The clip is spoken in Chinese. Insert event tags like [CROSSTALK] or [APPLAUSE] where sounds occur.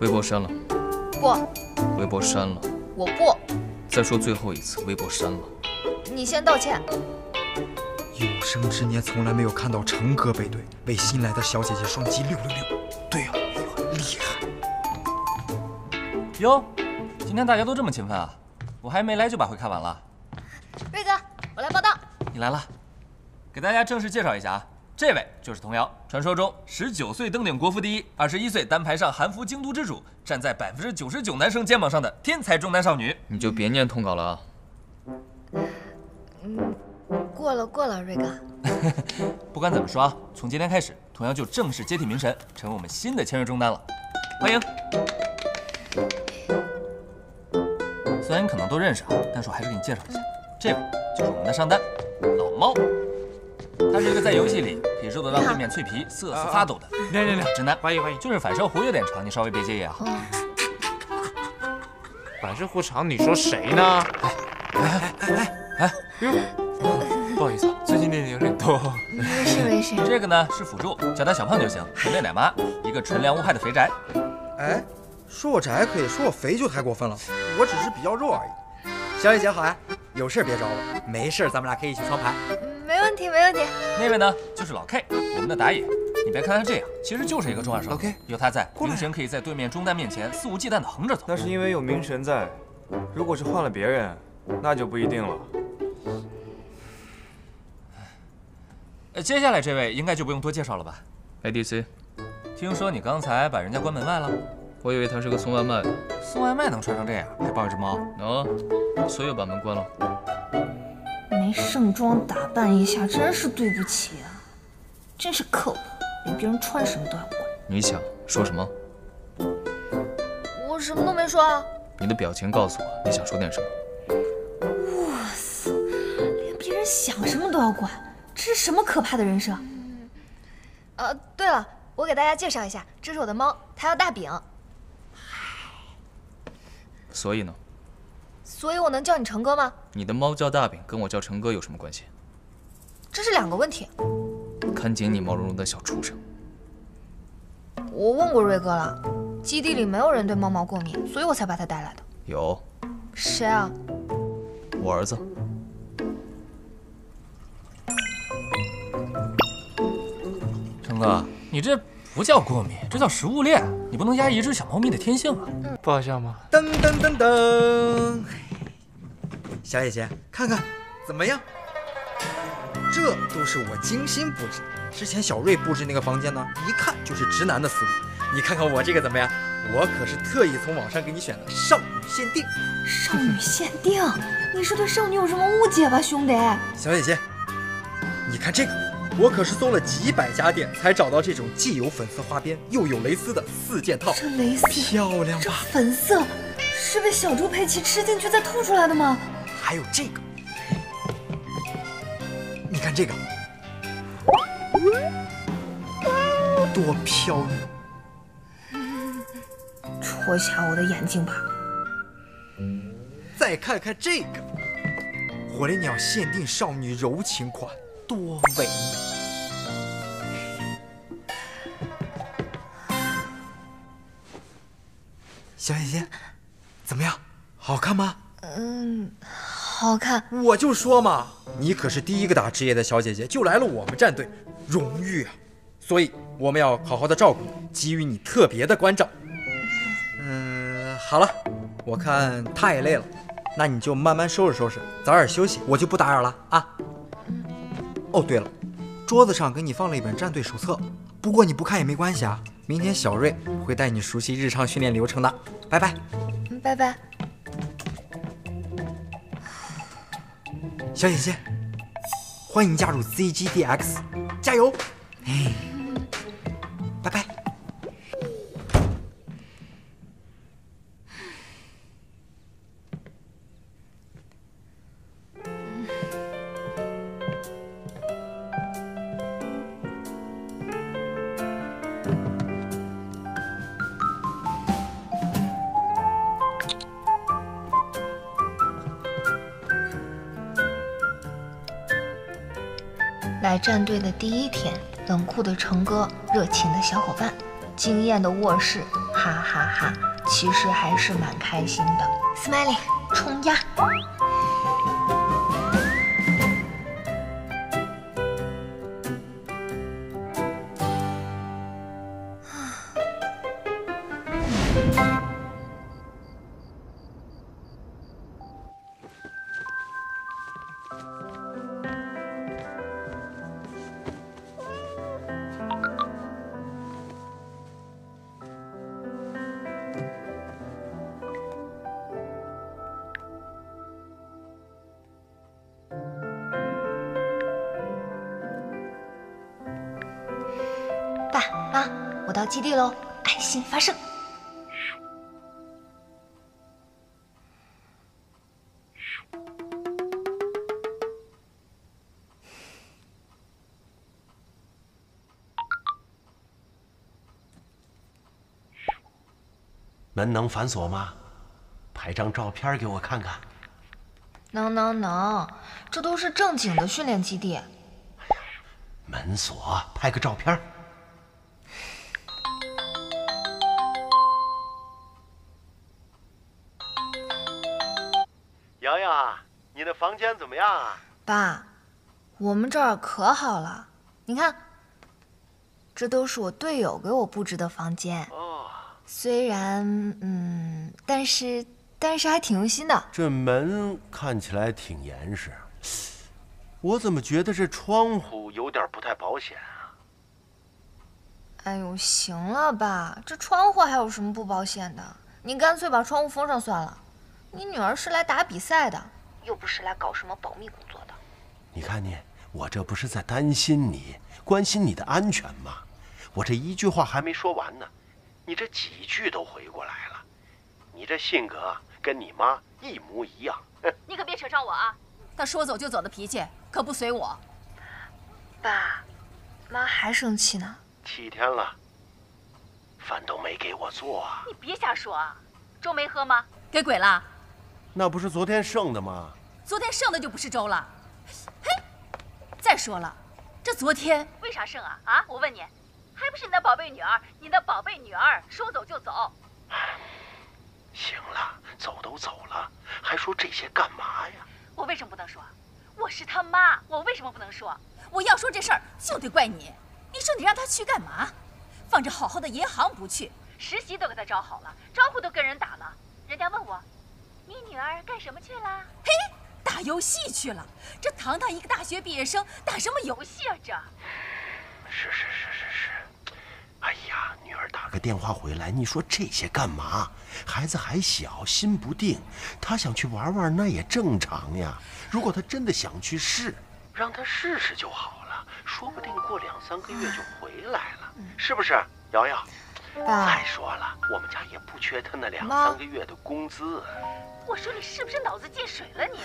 微博删了，不，微博删了，我不。再说最后一次，微博删了。你先道歉。有生之年从来没有看到成哥背对，为新来的小姐姐双击六六六。对呀，厉害。哟，今天大家都这么勤奋啊！我还没来就把会开完了。瑞哥，我来报道。你来了，给大家正式介绍一下啊，这位就是童瑶，传说中十九岁登顶国服第一，二十一岁单排上韩服京都之主，站在百分之九十九男生肩膀上的天才中单少女。你就别念通稿了啊。嗯，过了过了，瑞哥。[LAUGHS] 不管怎么说啊，从今天开始，童瑶就正式接替明神，成为我们新的签约中单了。欢迎。虽然你可能都认识啊，但是我还是给你介绍一下，这位就是我们的上单老猫。他是一个在游戏里可以肉得让对面脆皮瑟瑟发抖的亮亮亮直男，欢迎欢迎。就是反射弧有点长，你稍微别介意啊。反射弧长，你说谁呢？哎哎哎哎哟，不好意思，最近练的有点多。没事没事。这个呢是辅助，叫他小胖就行，纯类奶妈，一个纯良无害的肥宅。哎，说我宅可以，说我肥就太过分了。我只是比较肉而已。小姐姐好呀，有事别找我，没事咱们俩可以一起双排。没问题没问题。那位呢就是老 K，我们的打野。你别看他这样，其实就是一个中二少女。OK，有他在，明神可以在对面中单面前肆无忌惮的横着走。那是因为有明神在，如果是换了别人，那就不一定了。呃，接下来这位应该就不用多介绍了吧？ADC，听说你刚才把人家关门外了？我以为他是个送外卖的。送外卖能穿成这样，还抱一只猫？能，所以我把门关了。没盛装打扮一下，真是对不起啊！真是可恶，连别人穿什么都要管。你想说什么？我什么都没说啊。你的表情告诉我你想说点什么。哇塞，连别人想什么都要管，这是什么可怕的人生？呃，对了，我给大家介绍一下，这是我的猫，它叫大饼。所以呢？所以我能叫你成哥吗？你的猫叫大饼，跟我叫成哥有什么关系？这是两个问题。看紧你毛茸茸的小畜生！我问过瑞哥了，基地里没有人对猫毛过敏，所以我才把它带来的。有。谁啊？我儿子。成哥，你这不叫过敏，这叫食物链。你不能压抑一只小猫咪的天性啊！不好笑吗？噔噔噔噔，小姐姐，看看怎么样？这都是我精心布置。之前小瑞布置那个房间呢，一看就是直男的思路。你看看我这个怎么样？我可是特意从网上给你选的少女限定。少女限定？你是对少女有什么误解吧，兄弟？小姐姐，你看这个，我可是搜了几百家店才找到这种既有粉色花边又有蕾丝的四件套。这蕾丝漂亮吧？这粉色是被小猪佩奇吃进去再吐出来的吗？还有这个。你看这个，多飘逸！戳瞎我的眼睛吧！再看看这个，火烈鸟限定少女柔情款，多唯美！小姐姐，怎么样？好看吗？嗯。好看，我就说嘛，你可是第一个打职业的小姐姐，就来了我们战队，荣誉啊！所以我们要好好的照顾你，给予你特别的关照。嗯，好了，我看他也累了，那你就慢慢收拾收拾，早点休息，我就不打扰了啊。哦，对了，桌子上给你放了一本战队手册，不过你不看也没关系啊。明天小瑞会带你熟悉日常训练流程的，拜拜。拜拜。小姐姐，欢迎加入 ZGDX，加油！来战队的第一天，冷酷的成哥，热情的小伙伴，惊艳的卧室，哈哈哈其实还是蛮开心的。Smiling，冲呀！爸 [SIGHS] 我到基地喽，爱心发射。门能反锁吗？拍张照片给我看看。能能能，这都是正经的训练基地。门锁，拍个照片。洋洋啊，你的房间怎么样啊？爸，我们这儿可好了，你看，这都是我队友给我布置的房间。哦，虽然，嗯，但是但是还挺用心的。这门看起来挺严实，我怎么觉得这窗户有点不太保险啊？哎呦，行了吧，这窗户还有什么不保险的？你干脆把窗户封上算了。你女儿是来打比赛的，又不是来搞什么保密工作的。你看你，我这不是在担心你，关心你的安全吗？我这一句话还没说完呢，你这几句都回过来了。你这性格跟你妈一模一样。[LAUGHS] 你可别扯上我啊！她说走就走的脾气可不随我。爸，妈还生气呢。七天了，饭都没给我做啊！你别瞎说啊！粥没喝吗？给鬼了？那不是昨天剩的吗？昨天剩的就不是粥了。嘿，再说了，这昨天为啥剩啊？啊，我问你，还不是你的宝贝女儿？你的宝贝女儿说走就走。行了，走都走了，还说这些干嘛呀？我为什么不能说？我是他妈，我为什么不能说？我要说这事儿就得怪你。你说你让他去干嘛？放着好好的银行不去，实习都给他招好了，招呼都跟人打了。人家问我，你女儿干什么去了？嘿，打游戏去了。这堂堂一个大学毕业生，打什么游戏啊？这。是是是是是。哎呀，女儿打个电话回来，你说这些干嘛？孩子还小，心不定，他想去玩玩那也正常呀。如果他真的想去试，让他试试就好了，说不定过两三个月就回来了，是不是？瑶瑶。再说了，我们家也不缺他那两三个月的工资。我说你是不是脑子进水了你？